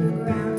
Ground.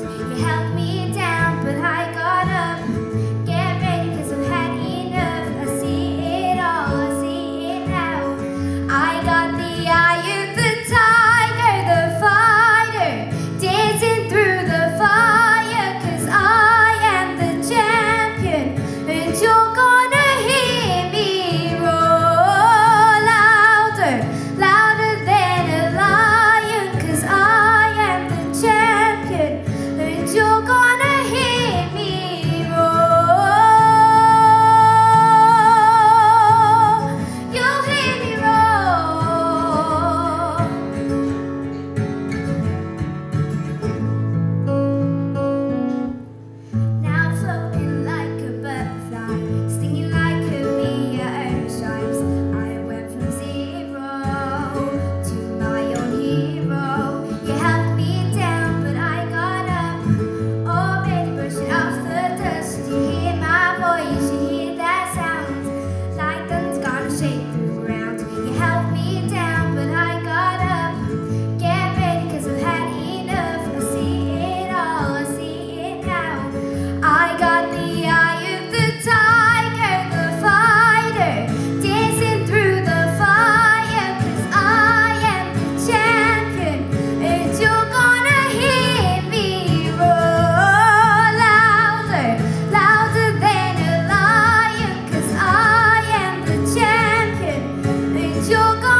就够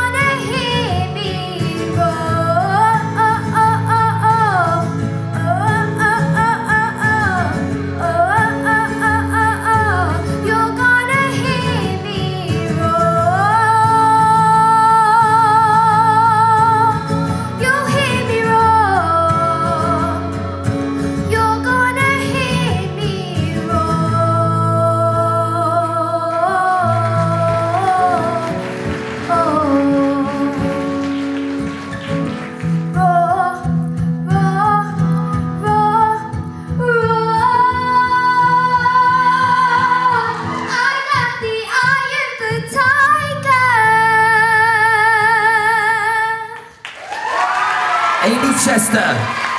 tiger. Amy Chester.